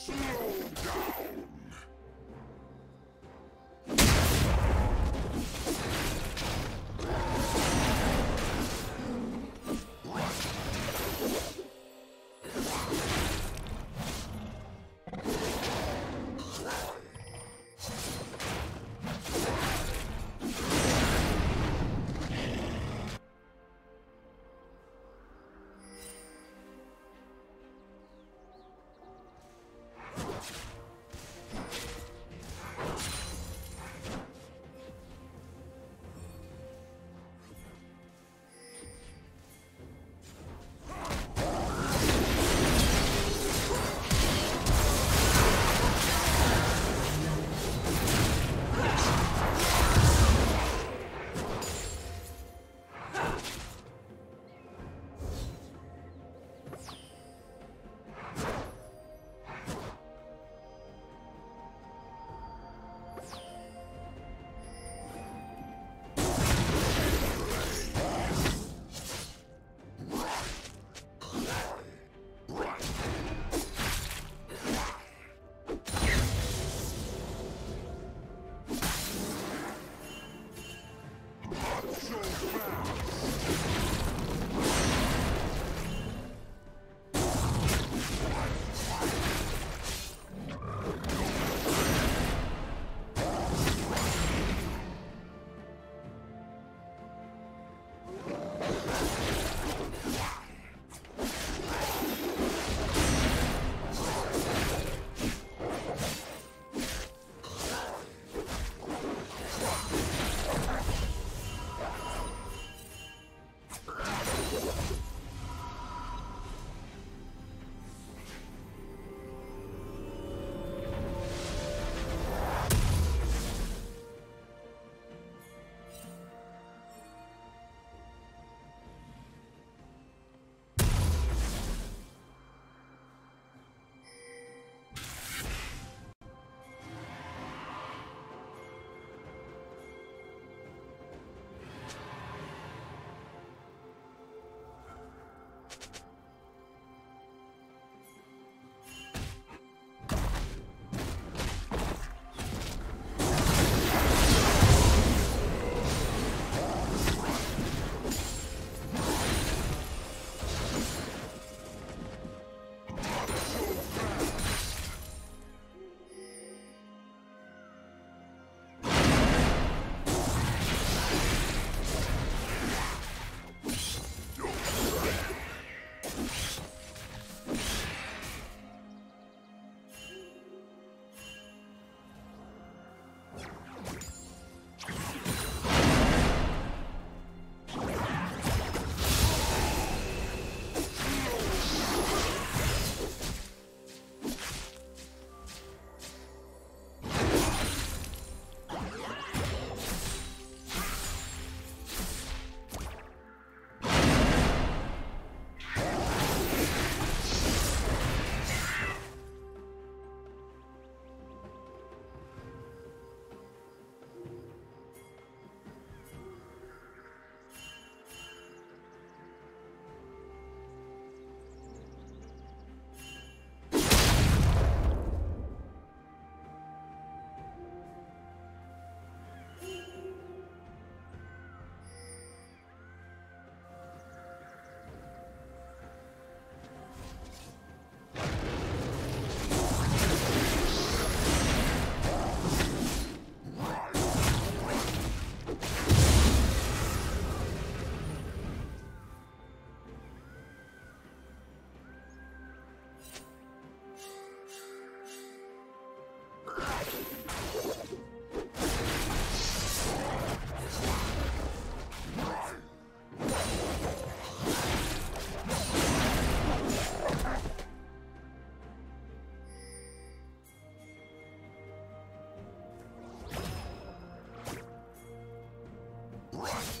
Slow down! Killing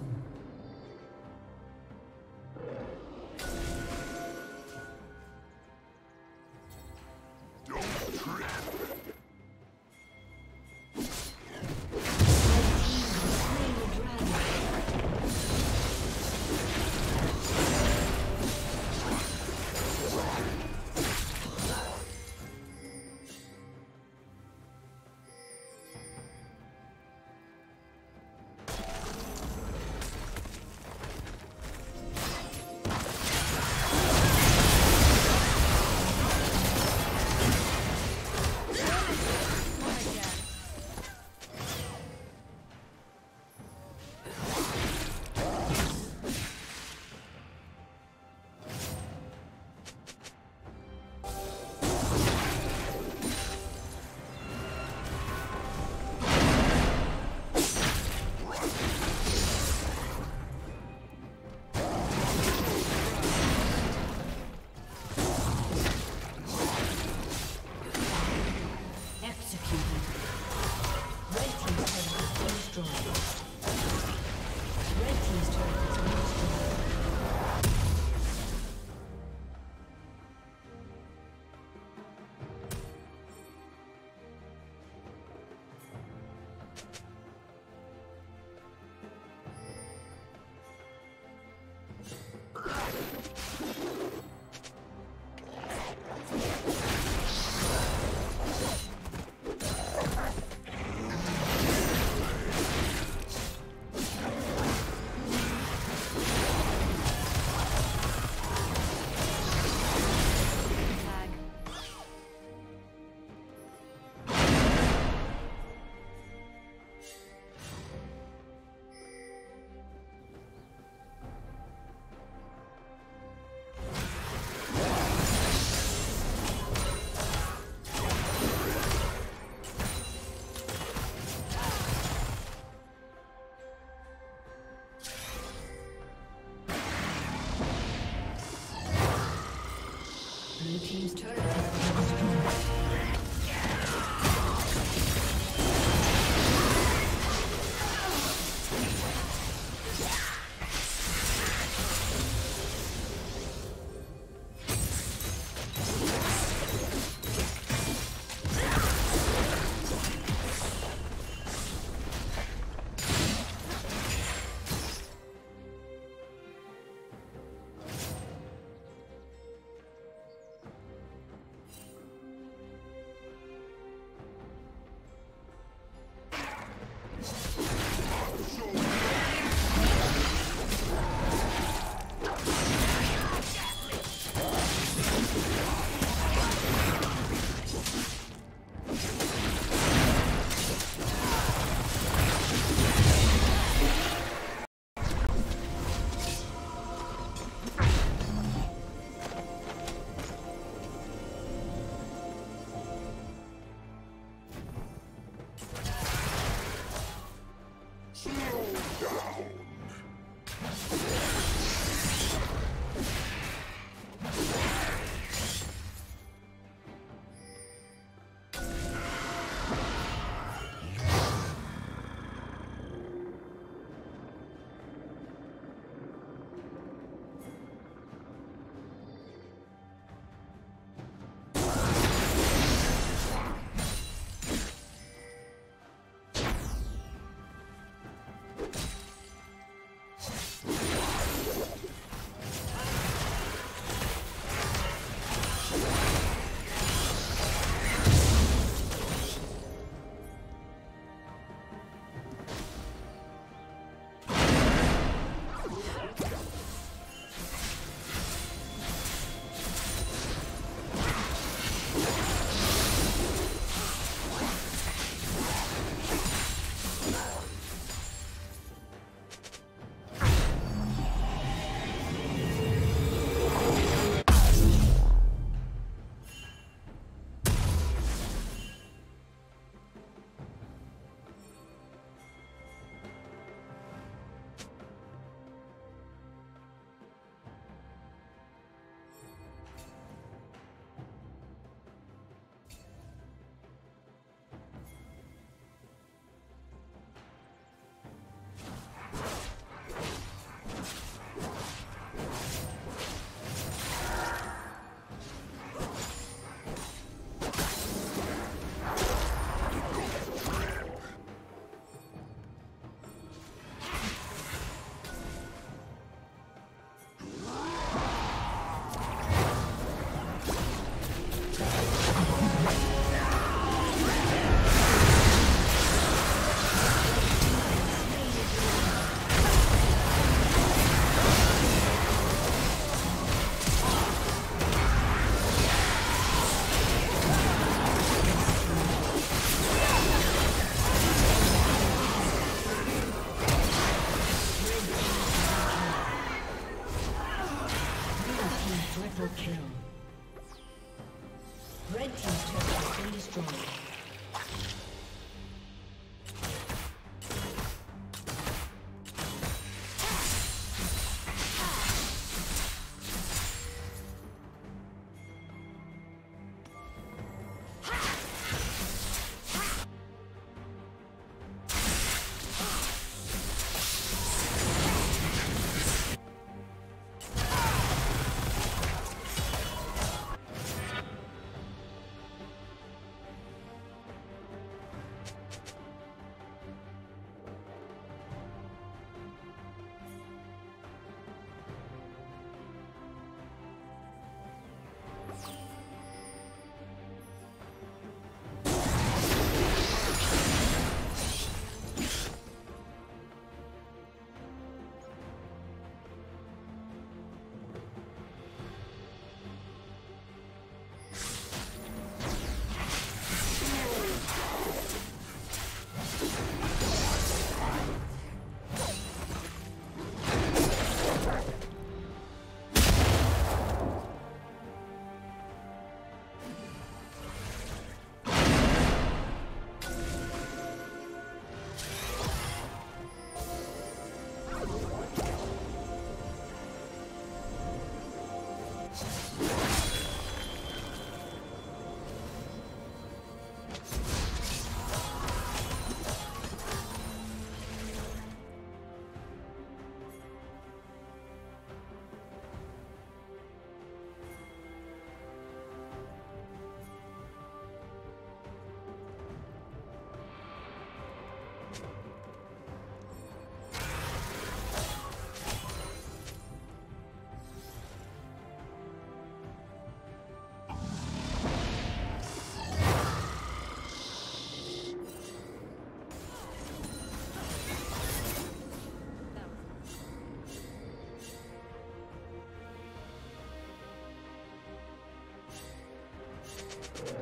you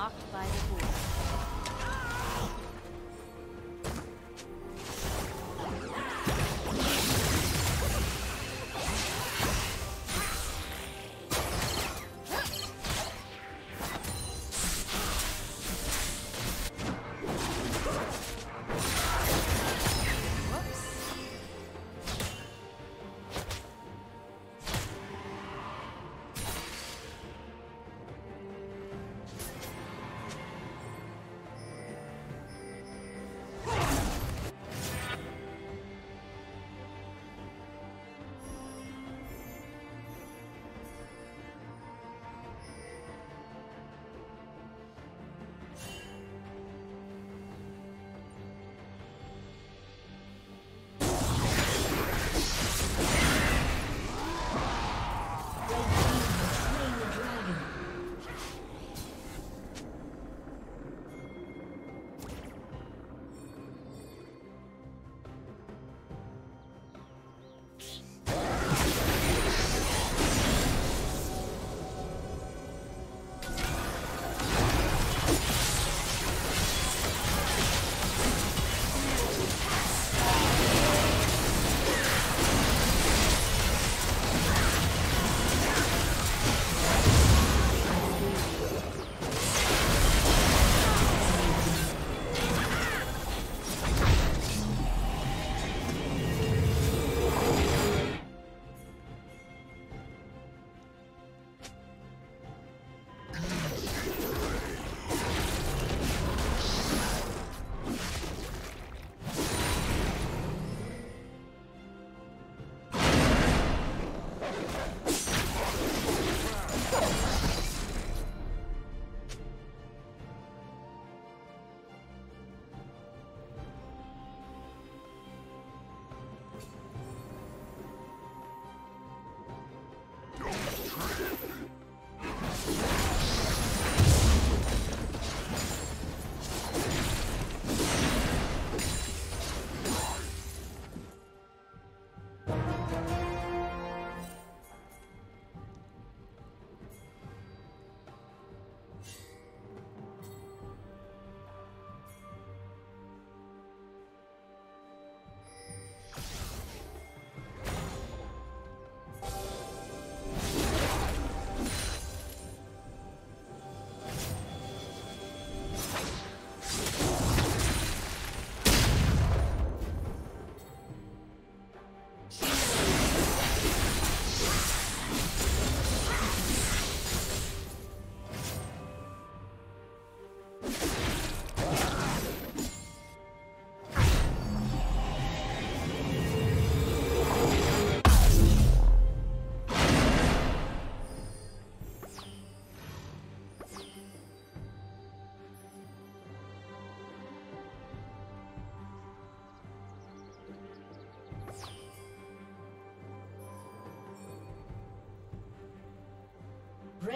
marked by the force.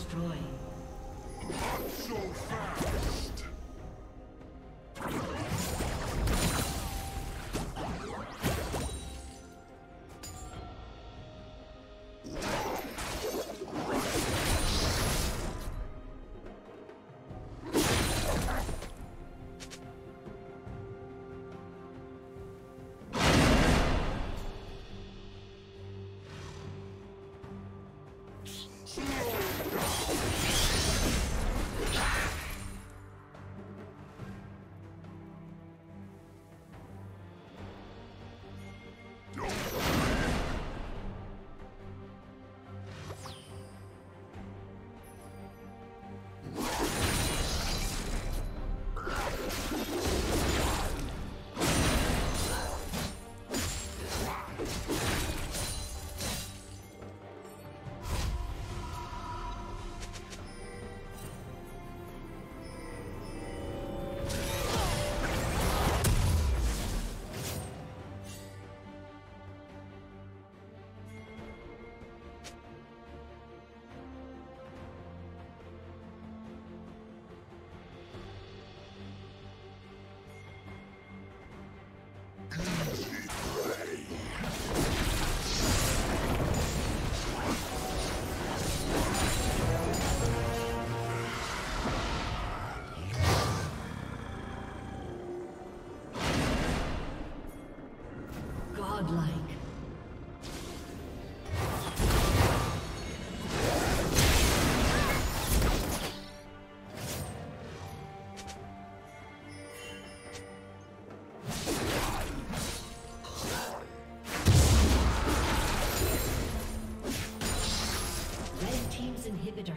Destroyed. Not so fast!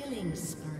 Killing spree.